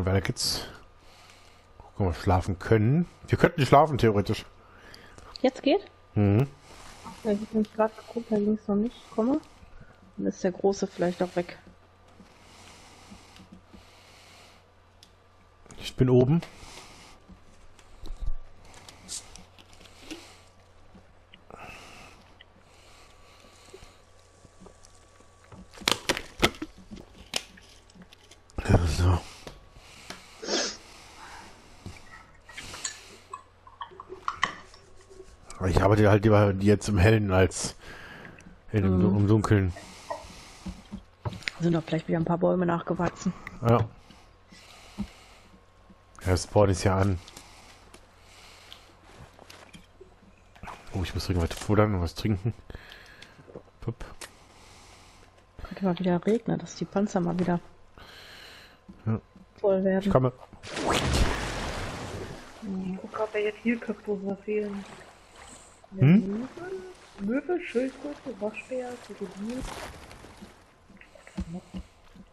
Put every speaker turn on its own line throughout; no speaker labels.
Und weiter geht's. Gucken, ob wir schlafen können. Wir könnten schlafen, theoretisch.
Jetzt geht?
Mhm.
Ja, ich nämlich gerade geguckt, da ging es noch nicht. Komme. Dann ist der Große vielleicht auch weg.
Ich bin oben. So. Ich arbeite halt lieber jetzt im Hellen als in, im, im Dunkeln.
Sind doch vielleicht wieder ein paar Bäume nachgewachsen.
Ja. Ja, das Spawn ist ja an. Oh, ich muss irgendwas futtern und was trinken. Pup.
Könnte mal wieder regnen, dass die Panzer mal wieder
Ja.
voll
Ich
werden.
komme.
Guck grad, welche Tierköpfe da fehlen.
Hm?
Möwe, Möwe, Schildkröte, Waschbär, Krokodil.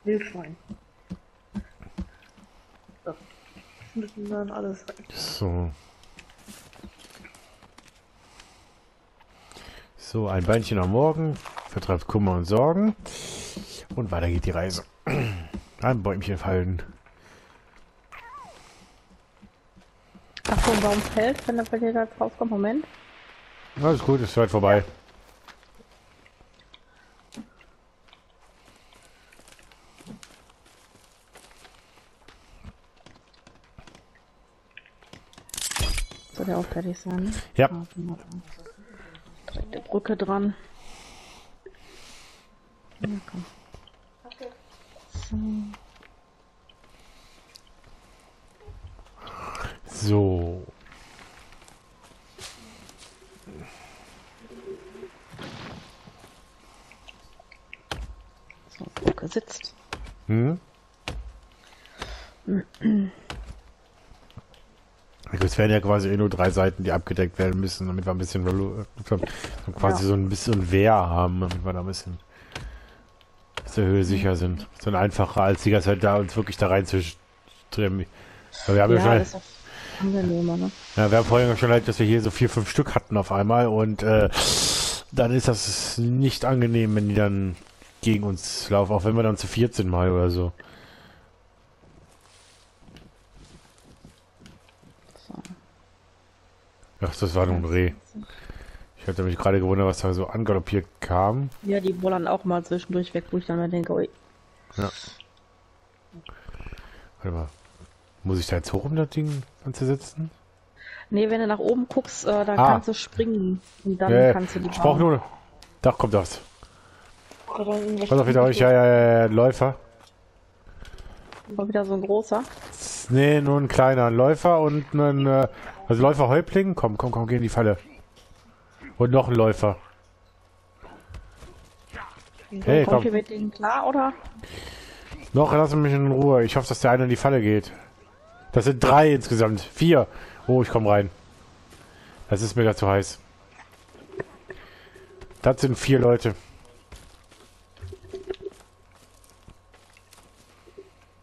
Wildschwein. Das müssen dann alles rein.
So. So, ein Beinchen am Morgen. Vertreibt Kummer und Sorgen. Und weiter geht die Reise. Ein Bäumchen fallen.
Ach so, ein Baum fällt, wenn er bei dir da rauskommt. Moment.
Alles gut, ist weit vorbei.
Soll der auch fertig sein? Ne?
Ja.
Ah. Direkt der Brücke dran. Ja, komm. So. Sitzt.
Hm? Es werden ja quasi eh nur drei Seiten, die abgedeckt werden müssen, damit wir ein bisschen quasi
Ja.
so ein bisschen Wehr haben, damit wir da ein bisschen der Höhe sicher sind. So ein einfacher, als die ganze Zeit da uns wirklich da rein zu. Weil Wir haben ja,
Ja,
schon,
angenehmer, ne?
ja, wir haben vorhin schon leid, dass wir hier so vier, fünf Stück hatten auf einmal und äh, dann ist das nicht angenehm, wenn die dann gegen uns laufen, auch wenn wir dann zu 14 mal oder so.
So.
Ach, das war nur ein Reh. Ich hatte mich gerade gewundert, was da so angaloppiert kam.
Ja, die wollern auch mal zwischendurch weg, wo ich dann mal denke, ui,
Warte mal. Muss ich da jetzt hoch, um das Ding anzusetzen?
Nee, wenn du nach oben guckst, äh, da
Ah.
kannst du springen und dann
Ja,
kannst du die
ich brauche nur... Da kommt das.
Irgendwas
Pass auf, wieder euch. Ja, ja, ja, ja, Läufer.
War wieder so ein großer.
Nee, nur ein kleiner. Ein Läufer und ein... Äh, also Läufer-Häuptling. Komm, komm, komm, geh in die Falle. Und noch ein Läufer. Hey,
Kommt
komm.
ihr mit denen klar, oder?
Noch, lass mich in Ruhe. Ich hoffe, dass der eine in die Falle geht. Das sind drei insgesamt. Vier. Oh, ich komme rein. Das ist mir da zu heiß. Das sind vier Leute.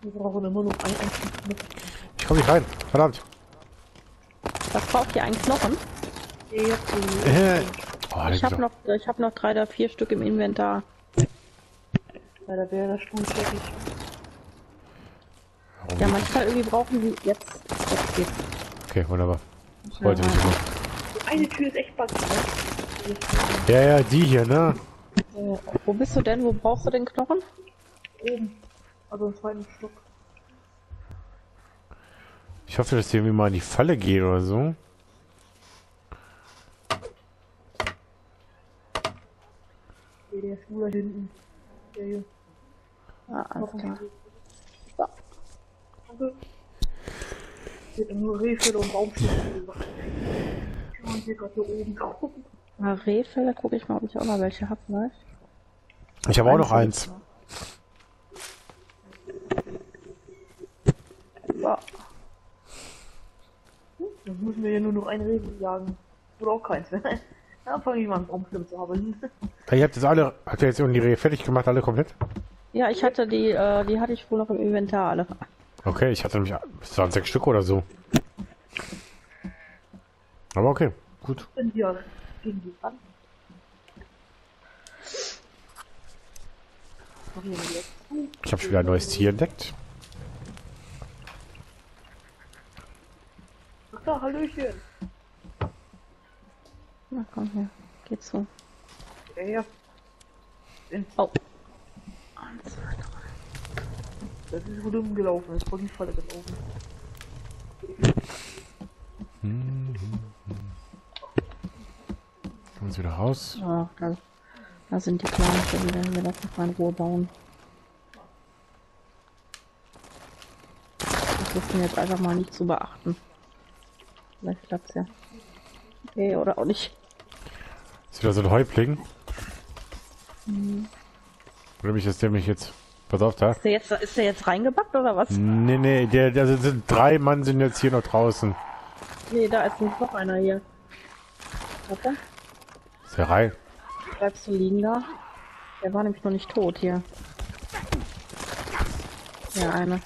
Wir brauchen immer noch ein einziges
Ich komme nicht rein. Verdammt.
Was braucht ihr einen Knochen?
Ja,
Äh. Oh,
Ich habe noch, ich habe noch drei oder vier Stück im Inventar.
ja, da wäre das schon fertig.
Warum
Ja, manchmal irgendwie brauchen die jetzt. Jetzt geht's.
Okay, wunderbar. Wollte
Ja,
nicht so.
Eine Tür ist echt buggy, ne?
Ja, ja, die hier, ne?
Wo bist du denn? Wo brauchst du den Knochen?
Oben. Also im zweiten Stock.
Ich hoffe, dass die irgendwie mal in die Falle gehen oder so.
Der ist nur da hinten. Der hier.
Ah, alles klar.
So. Danke. Hier nur Rehfelle und. Kann man hier gerade hier oben gucken.
Ah, Rehfelle, gucke ich mal, ob ich auch noch welche habe, ne?
Ich habe auch noch eins.
So.
Dann müssen wir hier nur noch ein Reh jagen. Oder auch keins. Dann fange ich mal an, Baumschutz zu haben.
Ihr habt jetzt alle, habt ihr jetzt irgendwie die Rehe fertig gemacht, alle komplett?
Ja, ich hatte die, äh, die hatte ich wohl noch im Inventar alle.
Okay, ich hatte nämlich, es waren sechs Stück oder so. Aber okay, gut.
Sind ja gegen die Wand.
Ich habe schon wieder ein neues Tier entdeckt.
Ach da, Hallöchen.
Na komm her. Geht so.
Ja, ja.
Oh. Eins, zwei, drei.
Das ist so dumm gelaufen, ist voll die Falle gelaufen.
Kommen wir wieder raus.
Ja, da, da sind die Kleinen schon wieder. Wir lassen mal in Ruhe bauen. Das ist mir jetzt einfach mal nicht zu beachten. Vielleicht klappt's ja. Okay, oder auch nicht.
Ist wieder so ein Häuptling. Oder mich ist der mich jetzt. Pass auf da.
Ist der jetzt, ist der jetzt reingebackt oder was?
Nee, nee, der, der sind, sind drei Mann sind jetzt hier noch draußen.
Nee, da ist noch einer hier. Warte,
Ist der rein?
bleibst du liegen da? Der war nämlich noch nicht tot hier. Ja, einer.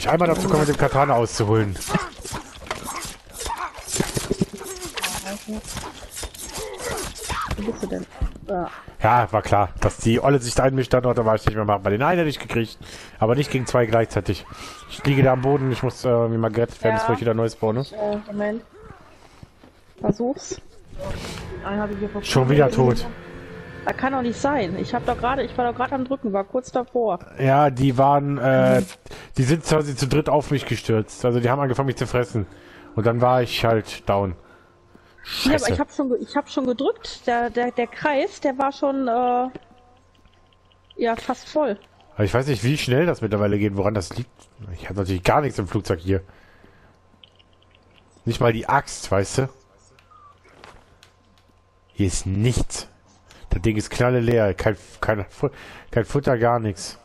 Ich einmal dazu komme, den Katana auszuholen.
Wo bist du denn? Ja.
Ja, war klar, dass die Olle sich da einmischt hat, da war ich nicht mehr machen. Bei den einen hätte ich gekriegt, aber nicht gegen zwei gleichzeitig. Ich liege da am Boden, ich muss äh, irgendwie mal gerettet werden,
Ja.
bevor ich wieder neues baue, ne?
Äh, Moment. Versuch's.
Schon wieder tot.
Das kann doch nicht sein. Ich hab doch gerade, ich war doch gerade am drücken, war kurz davor.
Ja, die waren, äh, die sind quasi zu dritt auf mich gestürzt. Also die haben angefangen mich zu fressen. Und dann war ich halt down.
Ja, aber
Scheiße.
ich habe schon, ich habe schon gedrückt. Der, der, der Kreis, der war schon, äh, ja, fast voll.
Aber ich weiß nicht, wie schnell das mittlerweile geht, woran das liegt. Ich habe natürlich gar nichts im Flugzeug hier. Nicht mal die Axt, weißt du? Hier ist nichts. Das Ding ist knalle leer. Kein, kein, kein Futter, gar nichts.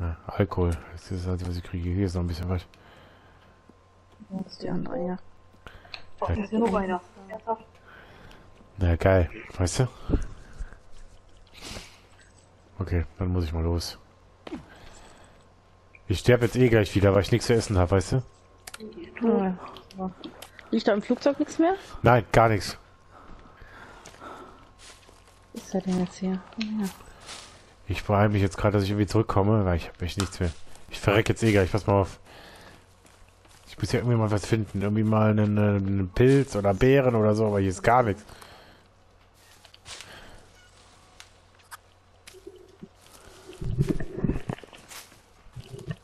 Ja, Alkohol. Das ist das Einzige, was ich kriege. Hier ist noch ein bisschen was.
Wo ist die andere?
Oh, da ist ja noch einer.
Na geil, weißt du? Okay, dann muss ich mal los. Ich sterbe jetzt eh gleich wieder, weil ich nichts zu essen habe, weißt du?
Ah, ja. Liegt da im Flugzeug nichts mehr?
Nein, gar nichts.
Was ist der denn jetzt hier? Ja.
Ich beeile mich jetzt gerade, dass ich irgendwie zurückkomme, weil ich habe echt nichts mehr. Ich verreck jetzt eh gleich, pass mal auf. Ich muss ja irgendwie mal was finden. Irgendwie mal einen, einen Pilz oder Beeren oder so, aber hier ist gar nichts.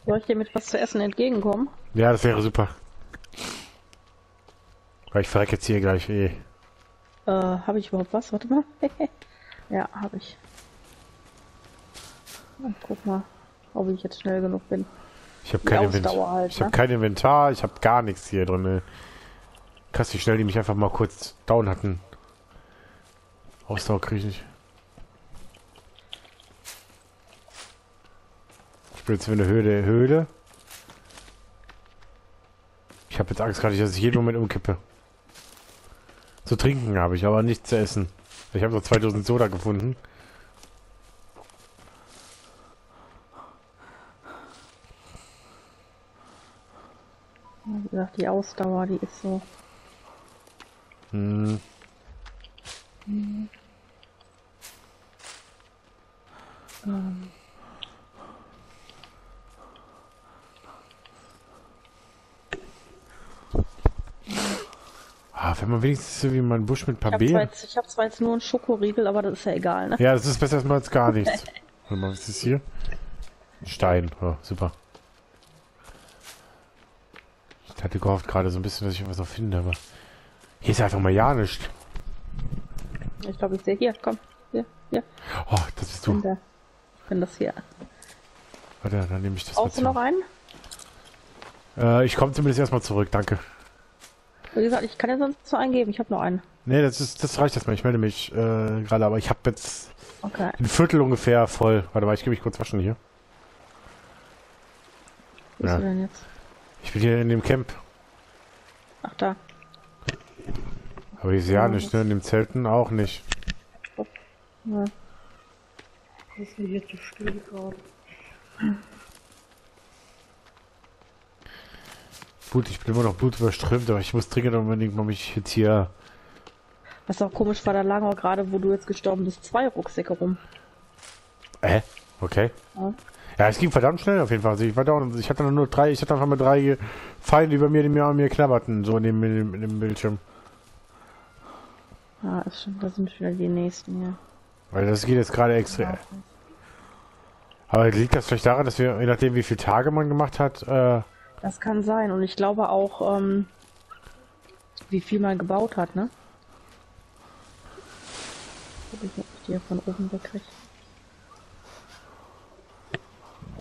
Soll ich dir mit was zu essen entgegenkommen?
Ja, das wäre super. Ich verreck jetzt hier gleich eh.
Äh, habe ich überhaupt was? Warte mal. ja, habe ich. Na, guck mal, ob ich jetzt schnell genug bin.
Ich habe kein Inventar.
Ausdauer halt,
ich habe
ne?
kein Inventar, ich habe gar nichts hier drin. ey. Krass, wie schnell die mich einfach mal kurz down hatten. Ausdauer kriege ich nicht. Ich bin jetzt für eine Höhle. Höhle. Ich habe jetzt Angst gerade, dass ich jeden Moment umkippe. Zu trinken habe ich, aber nichts zu essen. Ich habe so 2000 Soda gefunden.
Wie gesagt, die Ausdauer, die ist so.
Hm.
Ähm,
wenn man wenigstens so wie mein Busch mit ein
ich
paar
habe zwar,
Beeren.
jetzt- ich hab zwar jetzt nur einen Schokoriegel, aber das ist ja egal, ne?
Ja, das ist besser als mal als gar nichts. Warte mal, was ist hier? Ein Stein. Oh, super. Ich hatte gehofft gerade so ein bisschen, dass ich was noch finde, aber hier ist einfach mal ja nichts.
Ich glaube, ich sehe hier, komm, hier, hier,
Oh, das bist
bin
du.
der. Bin das hier.
Warte, dann nehme ich das
Brauchst du noch einen?
Äh, ich komme zumindest erstmal zurück, danke.
Wie gesagt, ich kann dir sonst nur einen geben. Ich habe noch einen.
Nee, das ist, das reicht erstmal. Ich melde mich äh, gerade, aber ich habe jetzt
Okay.
ein Viertel ungefähr voll. Warte mal, ich gebe mich kurz waschen hier.
Wo bist
Ja.
du denn jetzt?
Ich bin hier in dem Camp.
Ach da.
Aber hier ist ja
Ja,
nicht, ne? In den Zelten auch nicht.
Ja.
Das ist mir hier zu still gerade.
Gut, ich bin immer noch blutüberströmt, aber ich muss dringend unbedingt mal mich jetzt hier.
Was auch komisch war, da lagen auch gerade, wo du jetzt gestorben bist, zwei Rucksäcke rum.
Äh? Okay.
Ja.
Ja, es ging verdammt schnell auf jeden Fall. Also ich war da, ich hatte nur drei, ich hatte einfach mal drei Feinde über mir, die mir an mir knabberten, so in dem, in dem, Bildschirm.
Ja, ist schon, da sind wieder die nächsten hier.
Weil das geht jetzt gerade extrem. Aber liegt das vielleicht daran, dass wir, je nachdem wie viele Tage man gemacht hat, äh,
Das kann sein. Und ich glaube auch, ähm, wie viel man gebaut hat, ne? Guck ich, ob ich die hier von oben wegkriege.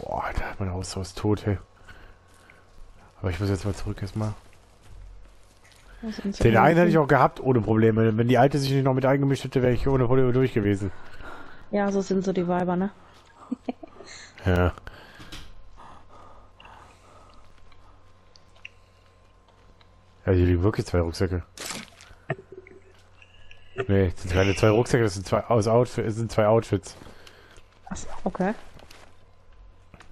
boah, Alter, mein Haus ist tot, hey. Aber ich muss jetzt mal zurück erstmal.
Da
Den einen hätte ich auch gehabt, ohne Probleme. Wenn die alte sich nicht noch mit eingemischt hätte, wäre ich ohne Probleme durch gewesen.
Ja, so sind so die Weiber, ne?
Ja. Ja, hier liegen wirklich zwei Rucksäcke. Nee, das sind keine zwei Rucksäcke, das sind zwei aus Outfit, das sind zwei Outfits.
Achso, okay.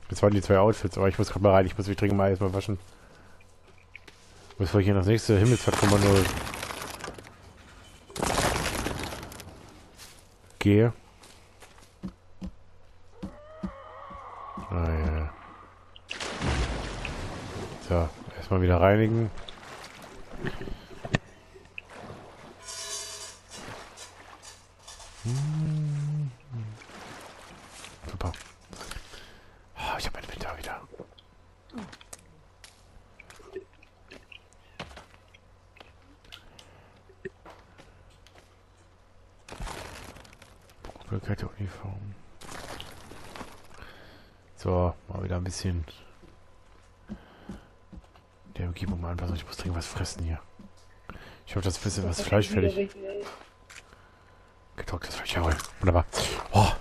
Das waren die zwei Outfits, aber ich muss gerade mal rein, ich muss mich dringend mal erstmal waschen. Bevor ich hier das nächste Himmelsfahrtkommando gehe. Ah ja. So, erstmal wieder reinigen. Hm. Ah, ich habe meine Winter wieder. Bekleidete Uniform. So, mal wieder ein bisschen der Umgebung mal anpassen. Ich muss dringend was fressen hier. Ich hoffe, das ist ein bisschen was Fleisch fertig. Getrocknetes Fleisch, jawohl. Wunderbar. Oh.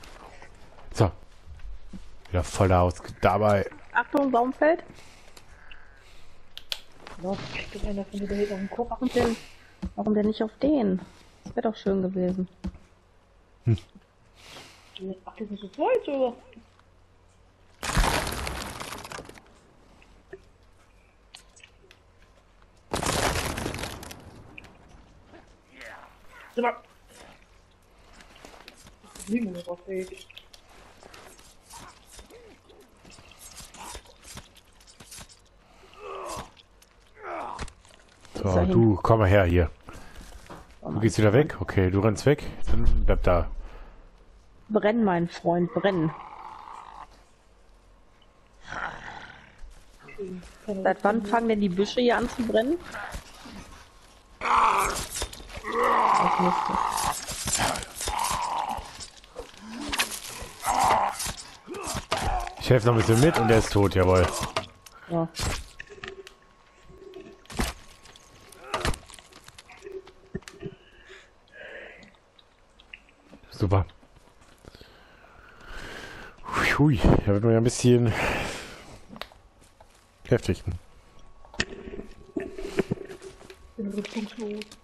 So. Wieder voll aus dabei.
Achtung, Baumfeld.
Ja, kriegt einer von hinten auf den Kopf.
Warum denn, warum denn nicht auf den? Das wäre doch schön gewesen.
Ach, das ist so weit, oder? Sag mal. Liegen wir drauf, ey.
So, du, komm mal her hier. Du gehst wieder weg? Okay, du rennst weg. Dann bleib da.
Brenn, mein Freund, brenn. Seit wann fangen denn die Büsche hier an zu brennen? Das müsste.
Ich helfe noch ein bisschen mit und der ist tot, jawohl.
Ja.
Super. Hui, da wird man ja ein bisschen heftig.
Bin rüstungslos.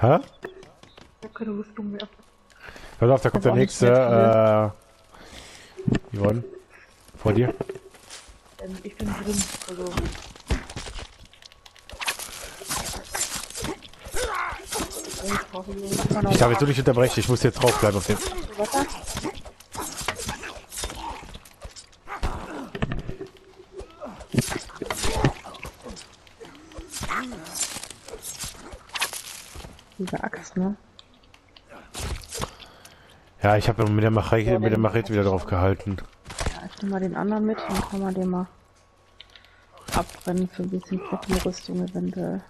Hä?
Ich hab keine Rüstung mehr.
Pass auf, da kommt
hab
der nächste. Äh, Yvonne. Vor dir.
Ähm, ich bin drin. Also.
Ich darf jetzt so nicht unterbrechen, ich muss jetzt draufbleiben auf den.
Wasser? Diese Axt, ne?
Ja, ich habe mit der Machete, mit der Machete wieder drauf gehalten.
Ja, ich nehme mal den anderen mit, dann kann man den mal abbrennen für ein bisschen Trockenrüstung eventuell.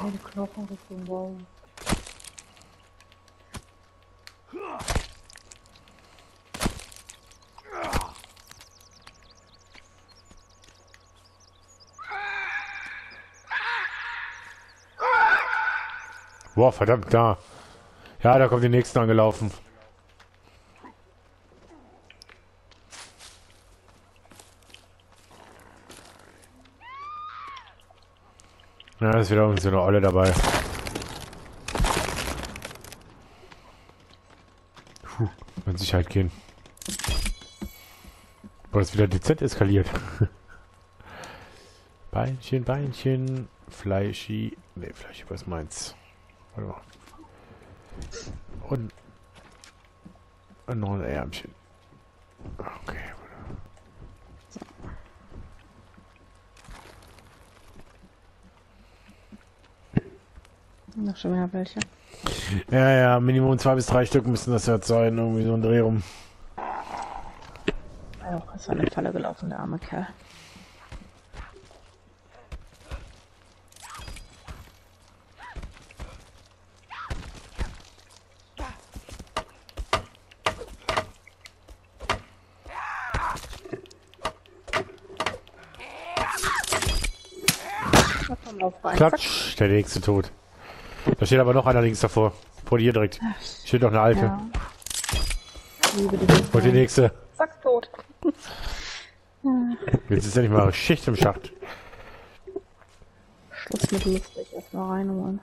Eine Knochenrüstung, wow.
Boah, verdammt, da. Ja, da kommt die nächste angelaufen. Ja, ist wieder irgend so eine Olle dabei. Puh, in Sicherheit halt gehen. Boah, ist wieder dezent eskaliert. Beinchen, Beinchen, Fleischi. Ne, Fleischi, was meins? Und, und noch ein Ärmchen. Okay.
Noch schon wieder welche.
Ja, ja, Minimum zwei bis drei Stück müssen das jetzt sein, irgendwie so ein Dreh rum.
Oh, ist eine Falle gelaufen, der arme Kerl. Lauf rein.
Klatsch, der nächste tot. Da steht aber noch einer links davor. Vor dir direkt. Steht noch eine alte.
Ja.
Und die nächste.
Zack, tot.
Jetzt ist ja nicht mal Schicht im Schacht.
Schluss mit lustig. Erstmal reinholen.